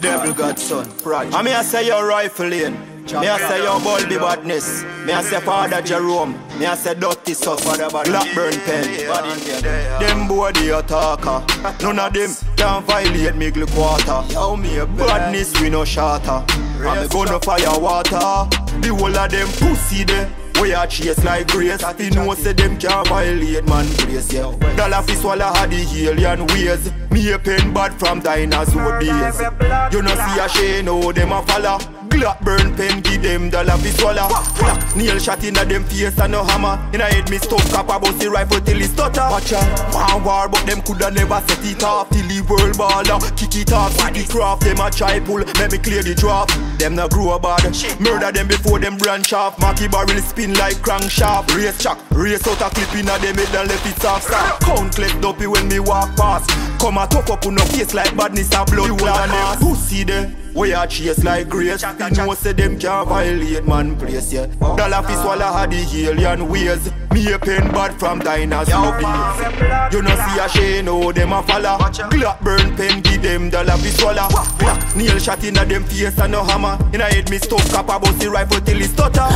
Devil Godson, project. I I say your rifle in. Me I say your Bulby badness. Me I say Father Jerome. Me I say Dirty Sus. Blackburn pen. Them boy they a talker. None of them can violate me glick water. Badness we no shatter. I'm gonna fire water. The whole of them pussy there. We a chase like grace. He know say them can't violate man place yeah. Dollar fi swallow had the alien ways. Me a pen bad from dinosaur days. You know see a shame how them a follow Glock burn pen give them dollar fi swallow. Black nail shot inna them face and no hammer. Inna head me stuck up a bossy rifle till it stutter. Watch out, one war but them coulda never set it off. Till the world baller kick it off. The craft them a try pull Let me clear the drop. Them no grow bad. Murder them before them branch off. Mackie barrel spin like crankshaft. Race chuck, race out a clip inna them head and left it soft. Countless dopey when me walk past Come a talk up on no face like badness and blood clot. mass Pussy there we a chase like grace. You know say them can't violate man place yeah. Dollar fi swallow had the alien ways Me a pen bad from dinosaur You know see a shame how them a follow Glock burn pen give them dollar fi swallow Black nail shot inna them face and no hammer Inna head me stuck up a bossy rifle till it stutter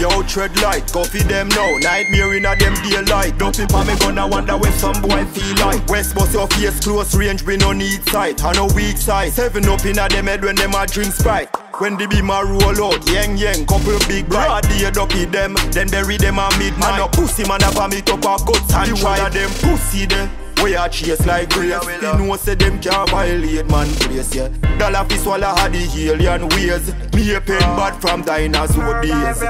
Yo, tread light, go feed them now. Nightmare in a them daylight. Don't people me gonna wonder when some boy feel like. West bus your face close range, we no need sight. I no weak side. Seven up in a them head when them a drink sprite. When the beam a roll out, yang yang, couple big bright. They ducky them, then bury them a midnight. Man no pussy man a vomit up a guts and try. them pussy them. We a chase like grace You know say them can't violate man place yeah. Dollar fi swallow had the alien ways. Me a pen oh. bad from dinosaur days.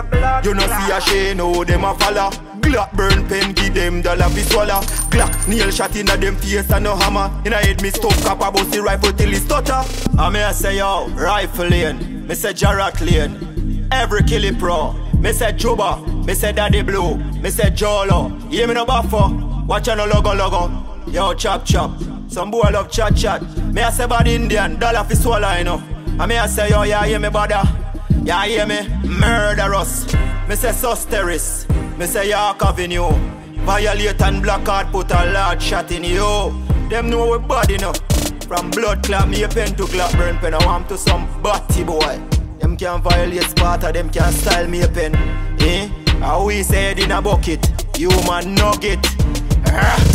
You know see a shame how them a follow. Glock burn pen give them dollar fi swallow. Glock nail shot inna them face and no hammer. Inna head me stuck up a bossy rifle till it stutter. I a say yo rifle lane Me say Jarak lane Every kill pro Me say Juba Me say Daddy Blue Me say Jolo Hear me no buffer Watch out no logo logo Yo, chop chop. Some boy love chat chat. Me I say bad Indian, dollar fi swallow, you know. And me I say, yo, yeah, hear me, brother. Yeah, hear me, murderous. Me say Susteris. Me say York Avenue. Violate and black card put a large shot in you. Them know we bad, you know. From blood clot, me a pen to clot burn pen. I want to some batty boy. Them can't violate Sparta, them can't style me a pen. Eh? How we say it in a bucket. Human nugget. Ah.